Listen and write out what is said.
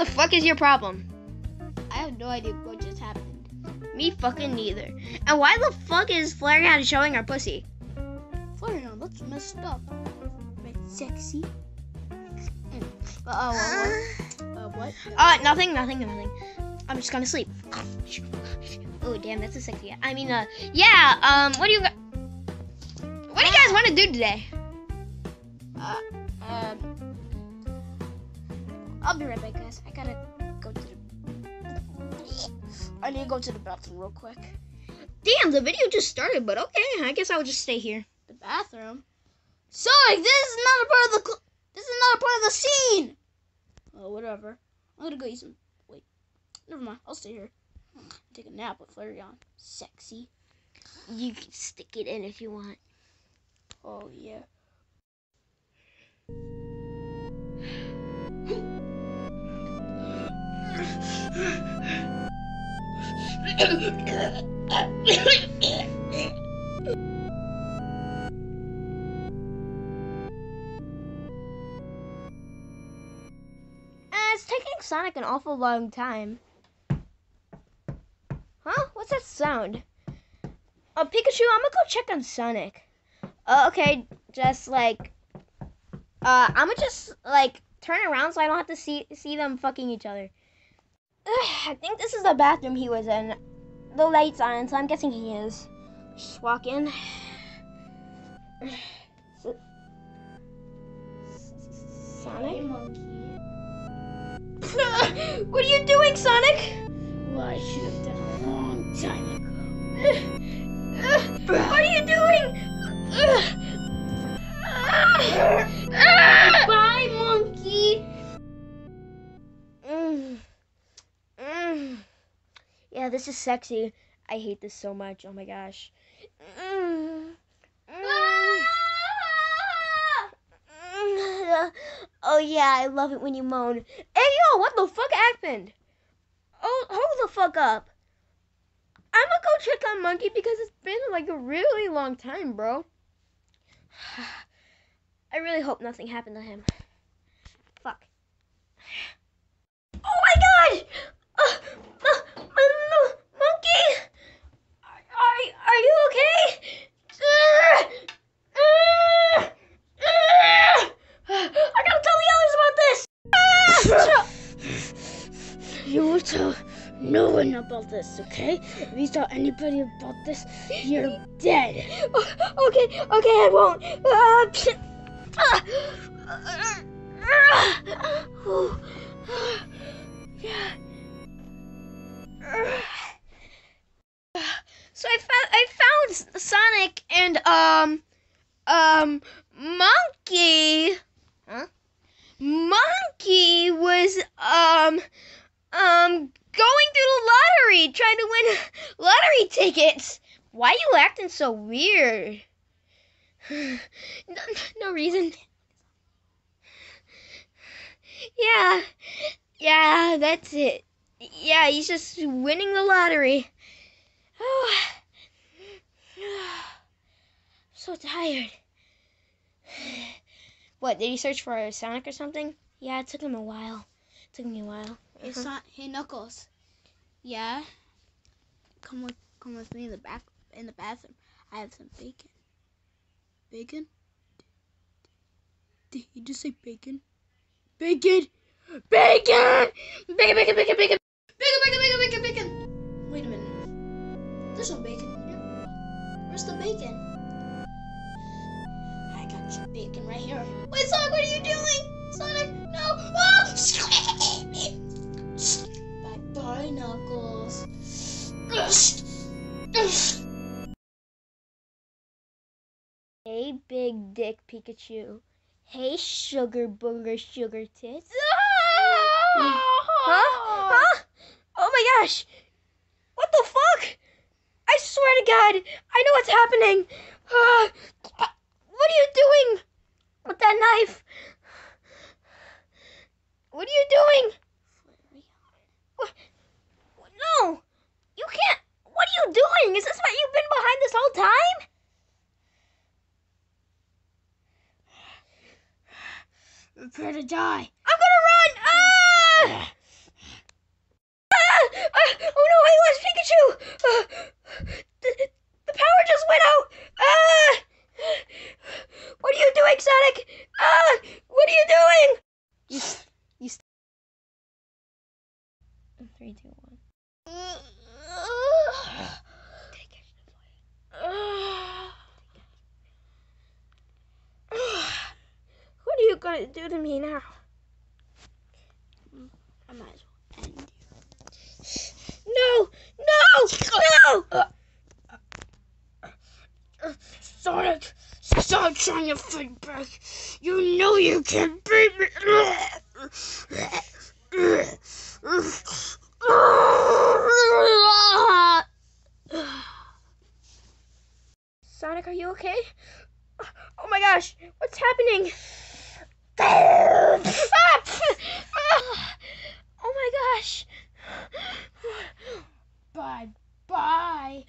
the fuck is your problem? I have no idea what just happened. Me fucking neither. And why the fuck is Flareon showing our pussy? Flareon, that's messed up. But sexy. Uh, uh, what? Uh, what? Uh, nothing, nothing, nothing. I'm just gonna sleep. Oh, damn, that's a sexy. I mean, uh, yeah. Um, what do you? gu- What do you guys want to do today? Uh, um, I'll be right back, guys. I gotta go to the. I need to go to the bathroom real quick. Damn, the video just started, but okay. I guess I'll just stay here. The bathroom. Sonic, this is not a part of the. Cl- this is not a part of the scene. Oh, whatever. I'm gonna go eat some. Wait, never mind. I'll stay here. Take a nap with Flareon. Sexy. You can stick it in if you want. Oh yeah. Sonic an awful long time. Huh? What's that sound? Oh, Pikachu, I'm gonna go check on Sonic. Uh, okay, just like, uh, I'm gonna just like turn around so I don't have to see see them fucking each other. Ugh, I think this is the bathroom he was in. The lights on, so I'm guessing he is. Just walk in. Sonic. monkey. what are you doing, Sonic? Well, I should have done a long time ago. what are you doing? this is sexy. I hate this so much. Oh my gosh. Mm. Mm. Oh yeah, I love it when you moan. Hey yo, what the fuck happened? Oh, hold the fuck up. I'm gonna go check on Monkey because it's been like a really long time, bro. I really hope nothing happened to him. Fuck. Oh my god! Uh, uh, uh, monkey! Are, are, are you okay? Uh, uh, uh, I gotta tell the others about this! You will tell no one about this, okay? If you tell anybody about this, you're dead. okay, okay, I won't. Uh, so I found I found Sonic and um um Monkey. Huh? Monkey was um um going through the lottery trying to win lottery tickets. Why are you acting so weird? no, no reason. Yeah, yeah, that's it. Yeah, he's just winning the lottery. Oh, so tired. What, did he search for Sonic or something? Yeah, it took him a while. It took me a while. It's uh-huh. not, hey Knuckles. Yeah. Come with come with me in the back in the bathroom. I have some bacon. Bacon? Did he just say bacon? Bacon! Bacon! Bacon, bacon, bacon, bacon! Bacon, bacon, bacon, bacon, bacon! Wait a minute. There's no bacon here. Where's the bacon? Hey, big dick Pikachu. Hey, sugar booger sugar tits. Huh? Huh? Oh my gosh! What the fuck? I swear to God, I know what's happening. Uh, what are you doing with that knife? What are you doing? doing? Is this what you've been behind this whole time? Prepare to die. I'm gonna run! Ah! ah! ah! Oh no, I lost Pikachu! Uh, the, the power just went out! Gonna do to me now? I might as well end you. No! No! No! Sonic, stop trying to fight back. You know you can't beat me. Sonic, are you okay? Oh my gosh, what's happening? Ah! Oh my gosh. Bye bye.